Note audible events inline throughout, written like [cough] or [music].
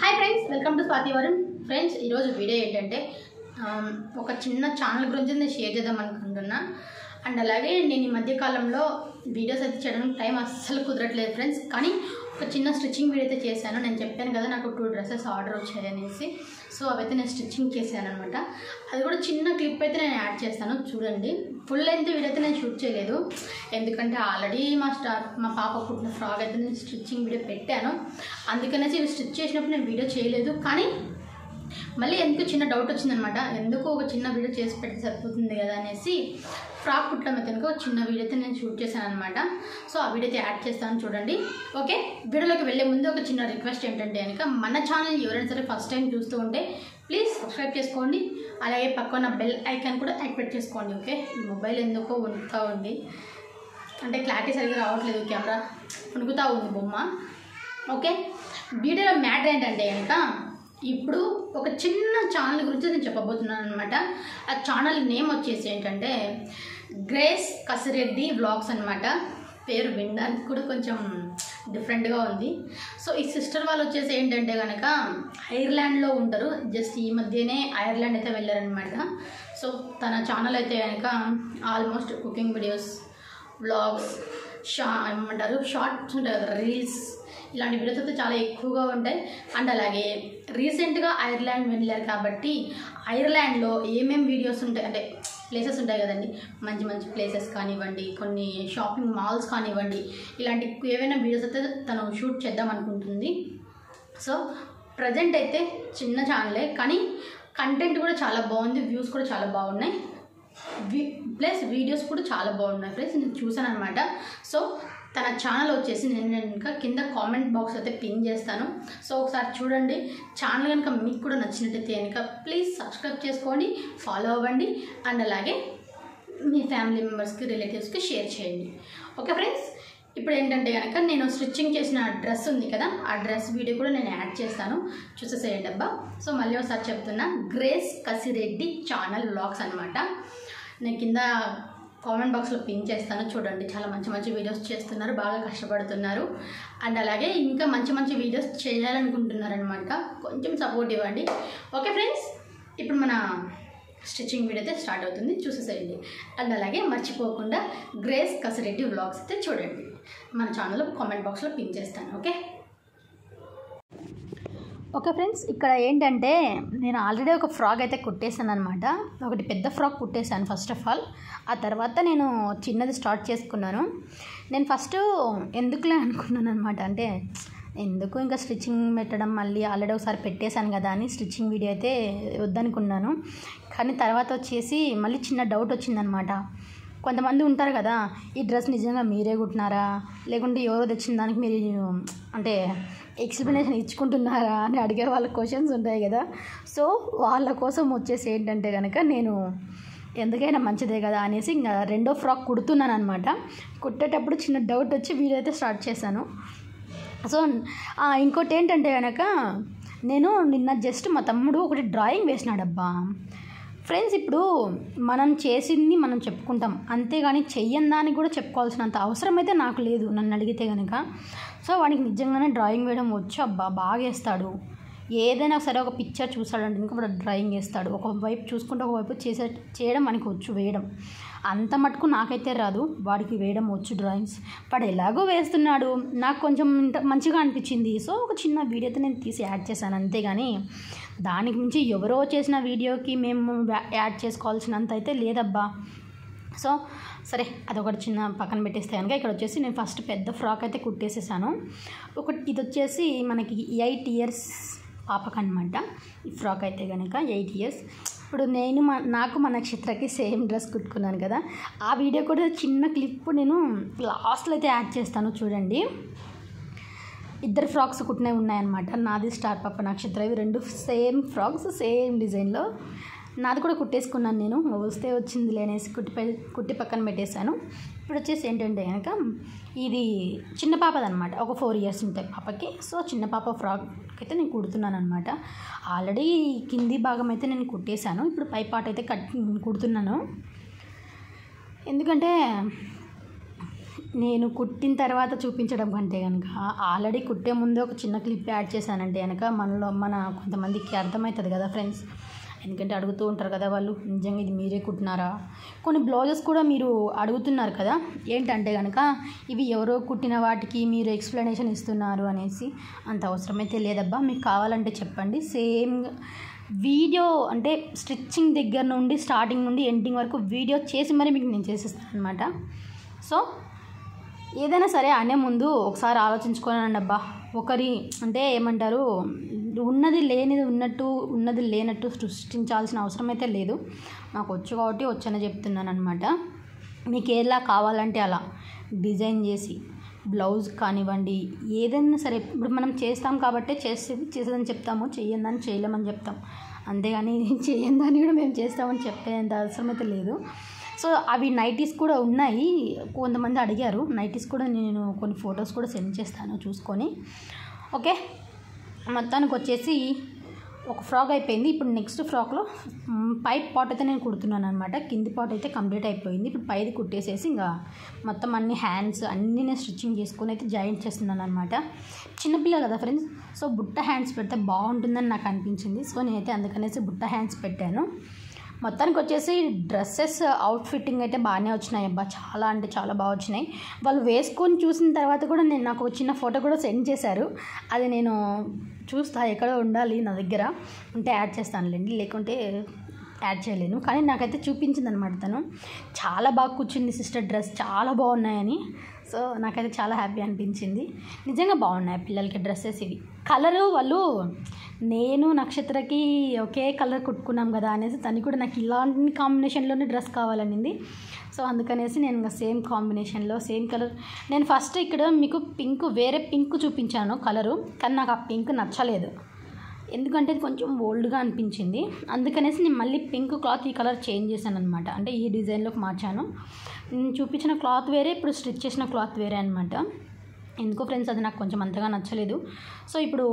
Hi friends welcome to Swathi Varun friends ఈరోజు video ఏంటంటే um, ఒక చిన్న ఛానల్ గురించి నేను షేర్ చేద్దాం అనుకుంటున్నా. అండ్ అలాగే నేను ఈ మధ్యకాలంలో వీడియోస్ అయితే చేయడానికి టైం అస్సలు కుదరట్లేదు ఫ్రెండ్స్ కానీ ఒక చిన్న స్టిచ్చింగ్ వీడియో అయితే చేశాను. నేను చెప్పాను కదా నాకు టూ డ్రెస్సెస్ ఆర్డర్ వచ్చాయనేసి సో అవైతే నేను స్టిచ్చింగ్ చేశాను అనమాట అది కూడా చిన్న క్లిప్ అయితే నేను యాడ్ చేస్తాను. చూడండి. ఫుల్ లెంత్ వీడియో అయితే నేను షూట్ చేయలేదు. ఎందుకంటే ఆల్రెడీ మా స్టార్ మా పాప పుట్టిన ఫ్రాక్ అయితే నేను స్టిచ్చింగ్ వీడియో పెట్టాను. అందుకనేసి ఇవి స్టిచ్ చేసినప్పుడు నేను వీడియో చేయలేదు. కానీ మళ్ళీ ఎందుకు చిన్న డౌట్ వచ్చిందనమాట? ఎందుకు ఒక చిన్న వీడియో చేసి పెడితే సరిపోతుంది కదా అనేసి ఫ్రాక్ కుట్టడం అయితే కనుక ఒక చిన్న వీడియో అయితే నేను షూట్ చేశాను అనమాట సో ఆ వీడియో అయితే యాడ్ చేస్తాను చూడండి. ఓకే? వీడియోలోకి వెళ్ళే ముందు ఒక చిన్న రిక్వెస్ట్ ఏంటంటే కనుక మన ఛానల్ ఎవరైనా సరే ఫస్ట్ టైం చూస్తూ ఉంటే ప్లీజ్ సబ్స్క్రైబ్ చేసుకోండి. అలాగే పక్కన బెల్ ఐకాన్ కూడా యాక్టివేట్ చేసుకోండి ఓకే? ఈ మొబైల్ ఎందుకో వణుకుతూ ఉంది. అంటే క్లారిటీ సరిగ్గా రావట్లేదు కెమెరా వణుకుతూ ఉంది బొమ్మ. ఓకే? వీడియోలో మ్యాటర్ ఏంటంటే కనుక ఇప్పుడు ఒక చిన్న ఛానల్ గురించి నేను చెప్పబోతున్నాను అనమాట ఆ ఛానల్ నేమ్ వచ్చేసి ఏంటంటే గ్రేస్ కసిరెడ్డి వ్లాగ్స్ అనమాట పేరు వినడానికి కూడా కొంచెం డిఫరెంట్గా ఉంది. సో ఈ సిస్టర్ వాళ్ళు వచ్చేసి ఏంటంటే కనుక ఐర్లాండ్లో ఉంటారు. జస్ట్ ఈ మధ్యనే ఐర్లాండ్ అయితే వెళ్ళారనమాట సో తన ఛానల్ అయితే కనుక ఆల్మోస్ట్ కుకింగ్ వీడియోస్ వ్లాగ్స్ షా ఏమంటారు షార్ట్స్ ఉంటాయి కదా రీల్స్. ఇలాంటి వీడియోస్ అయితే చాలా ఎక్కువగా ఉంటాయి. అండ్ అలాగే రీసెంట్గా ఐర్లాండ్ వెళ్ళారు కాబట్టి ఐర్లాండ్లో ఏమేమి వీడియోస్ ఉంటాయి? అంటే ప్లేసెస్ ఉంటాయి కదండి. మంచి మంచి ప్లేసెస్ కానివ్వండి కొన్ని షాపింగ్ మాల్స్ కానివ్వండి ఇలాంటి ఏవైనా వీడియోస్ అయితే తను షూట్ చేద్దాం అనుకుంటుంది. సో ప్రజెంట్ అయితే చిన్న ఛానలే కానీ కంటెంట్ కూడా చాలా బాగుంది వ్యూస్ కూడా చాలా బాగున్నాయి. ప్లస్ వీడియోస్ కూడా చాలా బాగున్నాయి ఫ్రెండ్స్ నేను చూసాను అనమాట సో తన ఛానల్ వచ్చేసి నేను కనుక కింద కామెంట్ బాక్స్ అయితే పిన్ చేస్తాను. సో ఒకసారి చూడండి. ఛానల్ కనుక మీకు కూడా నచ్చినట్టయితే కనుక ప్లీజ్ సబ్స్క్రైబ్ చేసుకోండి ఫాలో అవ్వండి. అండ్ అలాగే మీ ఫ్యామిలీ మెంబర్స్కి రిలేటివ్స్కి షేర్ చేయండి. ఓకే ఫ్రెండ్స్ ఇప్పుడు ఏంటంటే కనుక నేను స్టిచ్చింగ్ చేసిన డ్రెస్ ఉంది కదా ఆ డ్రెస్ వీడియో కూడా నేను యాడ్ చేస్తాను. చూసేసేయండి అబ్బా. సో మళ్ళీ ఒకసారి చెప్తున్నా గ్రేస్ కసిరెడ్డి ఛానల్ బ్లాగ్స్ అనమాట నేను కింద కామెంట్ బాక్స్లో పిన్ చేస్తాను. చూడండి చాలా మంచి మంచి వీడియోస్ చేస్తున్నారు బాగా కష్టపడుతున్నారు. అండ్ అలాగే ఇంకా మంచి మంచి వీడియోస్ చేయాలనుకుంటున్నారనమాట కొంచెం సపోర్ట్ ఇవ్వండి. ఓకే ఫ్రెండ్స్ ఇప్పుడు మన స్టిచ్చింగ్ వీడియో అయితే స్టార్ట్ అవుతుంది. చూసేసేయండి. అండ్ అలాగే మర్చిపోకుండా గ్రేస్ కసిరెడ్డి వ్లాగ్స్ అయితే చూడండి. మన ఛానల్లో కామెంట్ బాక్స్లో పిన్ చేస్తాను ఓకే ఓకే ఫ్రెండ్స్ ఇక్కడ ఏంటంటే నేను ఆల్రెడీ ఒక ఫ్రాక్ అయితే కుట్టేశాను అనమాట ఒకటి పెద్ద ఫ్రాక్ కుట్టేశాను ఫస్ట్ ఆఫ్ ఆల్ ఆ తర్వాత నేను చిన్నది స్టార్ట్ చేసుకున్నాను. నేను ఫస్ట్ ఎందుకులే అనుకున్నాను అనమాట అంటే ఎందుకు ఇంకా స్టిచ్చింగ్ పెట్టడం? మళ్ళీ ఆల్రెడీ ఒకసారి పెట్టేశాను కదా అని స్టిచ్చింగ్ వీడియో అయితే వద్దనుకున్నాను. కానీ తర్వాత వచ్చేసి మళ్ళీ చిన్న డౌట్ వచ్చిందనమాట కొంతమంది ఉంటారు కదా ఈ డ్రెస్ నిజంగా మీరే కుట్టినారా? లేకుంటే ఎవరో తెచ్చిన దానికి మీరు అంటే ఎక్స్ప్లెనేషన్ ఇచ్చుకుంటున్నారా అని అడిగే వాళ్ళ క్వశ్చన్స్ ఉంటాయి కదా. సో వాళ్ళ కోసం వచ్చేసి ఏంటంటే కనుక నేను ఎందుకైనా మంచిదే కదా అనేసి ఇంకా రెండో ఫ్రాక్ కుడుతున్నాను అనమాట కుట్టేటప్పుడు చిన్న డౌట్ వచ్చి వీడియో అయితే స్టార్ట్ చేశాను. సో ఇంకోటి ఏంటంటే కనుక నేను నిన్న జస్ట్ మా తమ్ముడు ఒకటి డ్రాయింగ్ వేసినాడబ్బా. ఫ్రెండ్స్ ఇప్పుడు మనం చేసింది మనం చెప్పుకుంటాం. అంతేగాని చెయ్యని దానికి కూడా చెప్పుకోవాల్సినంత అవసరం అయితే నాకు లేదు నన్ను అడిగితే కనుక సో వాడికి నిజంగానే డ్రాయింగ్ వేయడం వచ్చు. అబ్బా బాగా వేస్తాడు ఏదైనా సరే ఒక పిక్చర్ చూసాడంటే ఇంకొకటి డ్రాయింగ్ వేస్తాడు ఒక వైపు చూసుకుంటే ఒక వైపు చేసే చేయడం మనకి వచ్చు వేయడం. అంత మటుకు నాకైతే రాదు. వాడికి వేయడం వచ్చు డ్రాయింగ్స్ వాడు ఎలాగో వేస్తున్నాడు. నాకు కొంచెం ఇంత మంచిగా అనిపించింది. సో ఒక చిన్న వీడియోతో నేను తీసి యాడ్ చేశాను. అంతేగాని దానికి మించి ఎవరో చేసిన వీడియోకి మేము యాడ్ చేసుకోవాల్సినంత అయితే లేదబ్బా. సో సరే అదొకటి చిన్న పక్కన పెట్టేస్తే కనుక ఇక్కడ వచ్చేసి నేను ఫస్ట్ పెద్ద ఫ్రాక్ అయితే కుట్టేసేసాను. ఒకటి ఇది వచ్చేసి మనకి ఎయిట్ ఇయర్స్ పాపకనమాట ఈ ఫ్రాక్ అయితే కనుక ఎయిట్ ఇయర్స్. ఇప్పుడు నేను మా నాకు మా నక్షత్రకి సేమ్ డ్రెస్ కుట్టుకున్నాను కదా. ఆ వీడియో కూడా చిన్న క్లిప్ నేను లాస్ట్లో అయితే యాడ్ చేస్తాను చూడండి. ఇద్దరు ఫ్రాక్స్ కుట్టినవి ఉన్నాయన్నమాట. నాది స్టార్ పాప నక్షత్ర. ఇవి రెండు సేమ్ ఫ్రాక్స్ సేమ్ డిజైన్లో. నాది కూడా కుట్టేసుకున్నాను నేను. వస్తే వచ్చింది లేనేసి కుట్టి పై కుట్టి పక్కన పెట్టేశాను. ఇప్పుడు వచ్చేసి ఏంటంటే కనుక ఇది చిన్న పాపదనమాట. ఒక ఫోర్ ఇయర్స్ ఉంటాయి పాపకి. సో చిన్న పాప ఫ్రాక్ అయితే నేను కుడుతున్నాను అనమాట ఆల్రెడీ కింది భాగం అయితే నేను కుట్టేశాను. ఇప్పుడు పై పాట అయితే కట్ కుడుతున్నాను. ఎందుకంటే నేను కుట్టిన తర్వాత చూపించడం కంటే కనుక ఆల్రెడీ కుట్టే ముందే ఒక చిన్న క్లిప్ యాడ్ చేశానంటే కనుక మనలో మన కొంతమందికి అర్థమవుతుంది కదా ఫ్రెండ్స్. ఎందుకంటే అడుగుతూ ఉంటారు కదా వాళ్ళు నిజంగా ఇది మీరే కుట్టినారా? కొన్ని బ్లౌజెస్ కూడా మీరు అడుగుతున్నారు కదా ఏంటంటే కనుక ఇవి ఎవరో కుట్టిన వాటికి మీరు ఎక్స్ప్లెనేషన్ ఇస్తున్నారు అనేసి అంత అవసరమైతే లేదబ్బా మీకు కావాలంటే చెప్పండి. సేమ్ వీడియో అంటే స్టిచ్చింగ్ దగ్గర నుండి స్టార్టింగ్ నుండి ఎండింగ్ వరకు వీడియో చేసి మరి మీకు నేను చేసేస్తాను అనమాట సో ఏదైనా సరే అనే ముందు ఒకసారి ఆలోచించుకోనండి అబ్బా. ఒకరి అంటే ఏమంటారు ఉన్నది లేనిది ఉన్నట్టు ఉన్నది లేనట్టు సృష్టించాల్సిన అవసరం అయితే లేదు. నాకు వచ్చు కాబట్టి వచ్చని చెప్తున్నాను అనమాట మీకు ఎలా కావాలంటే అలా డిజైన్ చేసి బ్లౌజ్ కానివ్వండి ఏదైనా సరే ఇప్పుడు మనం చేస్తాం కాబట్టి చేసేది చేసేదని చెప్తాము చేయందని చేయలేమని చెప్తాం. అంతేగాని [laughs] చేయందని కూడా మేము చేస్తామని చెప్పేంత అవసరం అయితే లేదు. సో అవి నైటీస్ కూడా ఉన్నాయి. కొంతమంది అడిగారు. నైటీస్ కూడా నేను కొన్ని ఫొటోస్ కూడా సెండ్ చేస్తాను చూసుకొని. ఓకే? మొత్తానికి వచ్చేసి ఒక ఫ్రాక్ అయిపోయింది. ఇప్పుడు నెక్స్ట్ ఫ్రాక్లో పై పాట్ అయితే నేను కుడుతున్నాను అనమాట కింది పాట్ అయితే కంప్లీట్ అయిపోయింది. ఇప్పుడు పైది కుట్టేసేసి ఇంకా మొత్తం అన్ని హ్యాండ్స్ అన్నీ నేను స్టిచ్చింగ్ చేసుకొని అయితే జాయింట్ చేస్తున్నాను అనమాట చిన్నపిల్ల కదా ఫ్రెండ్స్? సో బుట్ట హ్యాండ్స్ పెడితే బాగుంటుందని నాకు అనిపించింది. సో నేనైతే అందుకనేసి బుట్ట హ్యాండ్స్ పెట్టాను. మొత్తానికి వచ్చేసి డ్రెస్సెస్ అవుట్ ఫిట్టింగ్ అయితే బాగానే వచ్చినాయి అబ్బా. చాలా అంటే చాలా బాగా వచ్చినాయి. వాళ్ళు వేసుకొని చూసిన తర్వాత కూడా నేను నాకు చిన్న ఫోటో కూడా సెండ్ చేశారు. అది నేను చూస్తా ఎక్కడో ఉండాలి నా దగ్గర. ఉంటే యాడ్ చేస్తానులేండి లేకుంటే యాడ్ చేయలేను. కానీ నాకైతే చూపించింది అనమాట తను. చాలా బాగా కూర్చుంది సిస్టర్ డ్రెస్. చాలా బాగున్నాయని. సో నాకైతే చాలా హ్యాపీ అనిపించింది. నిజంగా బాగున్నాయి పిల్లలకి డ్రెస్సెస్ ఇవి. కలరు వాళ్ళు నేను నక్షత్రకి ఒకే కలర్ కుట్టుకున్నాం కదా అనేసి తను కూడా నాకు ఇలాంటి కాంబినేషన్లోనే డ్రెస్ కావాలనింది. సో అందుకనేసి నేను ఇంకా సేమ్ కాంబినేషన్లో సేమ్ కలర్. నేను ఫస్ట్ ఇక్కడ మీకు పింక్ వేరే పింక్ చూపించాను కలరు కానీ నాకు ఆ పింక్ నచ్చలేదు. ఎందుకంటే ఇది కొంచెం ఓల్డ్గా అనిపించింది. అందుకనేసి నేను మళ్ళీ పింక్ క్లాత్ ఈ కలర్ చేంజ్ చేశాను అనమాట అంటే ఈ డిజైన్లోకి మార్చాను. నేను చూపించిన క్లాత్ వేరే ఇప్పుడు స్టిచ్ చేసిన క్లాత్ వేరే అనమాట ఎందుకో ఫ్రెండ్స్ అది నాకు కొంచెం అంతగా నచ్చలేదు. సో ఇప్పుడు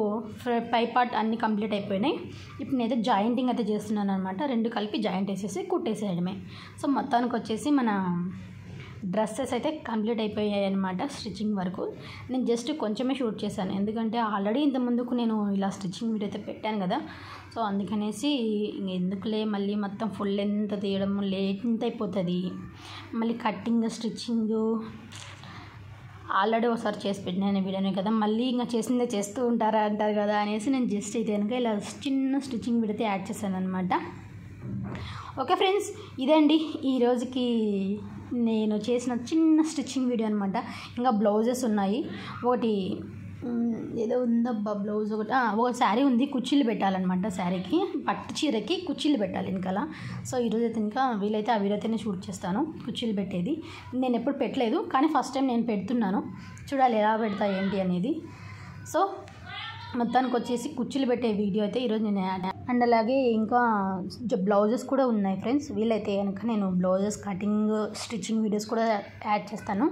పై పార్ట్ అన్నీ కంప్లీట్ అయిపోయినాయి. ఇప్పుడు నేనైతే జాయింటింగ్ అయితే చేస్తున్నాను అనమాట రెండు కలిపి జాయింట్ వేసేసి కుట్టేసేయడమే. సో మొత్తానికి వచ్చేసి మన డ్రెస్సెస్ అయితే కంప్లీట్ అయిపోయాయి అనమాట స్టిచ్చింగ్ వరకు. నేను జస్ట్ కొంచెమే షూట్ చేశాను. ఎందుకంటే ఆల్రెడీ ఇంత ముందుకు నేను ఇలా స్టిచ్చింగ్ వీడియో అయితే పెట్టాను కదా. సో అందుకనేసి ఎందుకులే మళ్ళీ మొత్తం ఫుల్ ఎంత తీయడం లేట్ ఎంత అయిపోతుంది. మళ్ళీ కట్టింగ్ స్టిచ్చింగ్ ఆల్రెడీ ఒకసారి చేసి పెట్టినాను వీడియోనే కదా మళ్ళీ ఇంకా చేసిందే చేస్తూ ఉంటారా అంటారు కదా అనేసి నేను జస్ట్ అయితే కనుక ఇలా చిన్న స్టిచ్చింగ్ పెడితే యాడ్ చేశాను అనమాట ఓకే ఫ్రెండ్స్ ఇదండి ఈ రోజుకి నేను చేసిన చిన్న స్టిచ్చింగ్ వీడియో అనమాట ఇంకా బ్లౌజెస్ ఉన్నాయి. ఒకటి ఏదో ఉందబ్బా బ్లౌజ్ ఒకటి. ఒక శారీ ఉంది కుర్చీలు పెట్టాలన్నమాట శారీకి. పట్టు చీరకి కుర్చీలు పెట్టాలి వెనకాల. సో ఈరోజు అయితే ఇంకా వీలైతే ఆ వీరైతేనే షూట్ చేస్తాను కుర్చీలు పెట్టేది. నేను ఎప్పుడు పెట్టలేదు కానీ ఫస్ట్ టైం నేను పెడుతున్నాను. చూడాలి ఎలా పెడతా ఏంటి అనేది. సో మొత్తానికి వచ్చేసి కుర్చీలు పెట్టే వీడియో అయితే ఈరోజు నేను యాడ్ అండ్ అలాగే ఇంకా బ్లౌజెస్ కూడా ఉన్నాయి ఫ్రెండ్స్. వీలైతే కనుక నేను బ్లౌజెస్ కటింగ్ స్టిచ్చింగ్ వీడియోస్ కూడా యాడ్ చేస్తాను.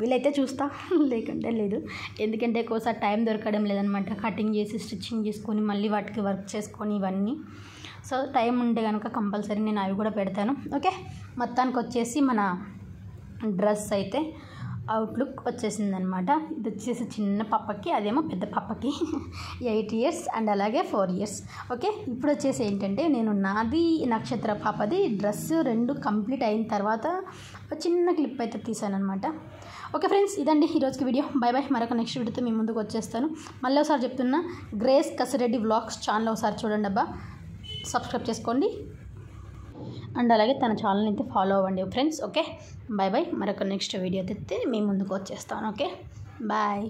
వీలైతే చూస్తా. [laughs] లేకుంటే లేదు. ఎందుకంటే ఎక్కువసారి టైం దొరకడం లేదనమాట. కటింగ్ చేసి స్టిచ్చింగ్ చేసుకొని మళ్ళీ వాటికి వర్క్ చేసుకొని ఇవన్నీ. సో టైం ఉంటే కనుక కంపల్సరీ నేను అవి కూడా పెడతాను. ఓకే? మొత్తానికి వచ్చేసి మన డ్రెస్ అయితే అవుట్లుక్ వచ్చేసింది అనమాట ఇది వచ్చేసి చిన్న పాపకి అదేమో పెద్ద పాపకి ఎయిట్ ఇయర్స్ అండ్ అలాగే ఫోర్ ఇయర్స్ ఓకే? ఇప్పుడు వచ్చేసి ఏంటంటే నేను నాది నక్షత్ర పాపది. డ్రెస్ రెండు కంప్లీట్ అయిన తర్వాత ఒక చిన్న క్లిప్ అయితే తీసాను అనమాట ఓకే ఫ్రెండ్స్ ఇదండి ఈరోజుకి వీడియో. Bye bye. మరొక నెక్స్ట్ వీడియోతో మీ ముందుకు వచ్చేస్తాను. మళ్ళీ ఒకసారి చెప్తున్నా గ్రేస్ కసిరెడ్డి వ్లాగ్స్ ఛానల్ ఒకసారి చూడండి అబ్బా. సబ్స్క్రైబ్ చేసుకోండి. అండ్ అలాగే తన ఛానల్ని అయితే ఫాలో అవ్వండి ఫ్రెండ్స్ ఓకే? బాయ్ బాయ్ మరొక నెక్స్ట్ వీడియో తెస్తే మీ ముందుకు వచ్చేస్తాను ఓకే? బాయ్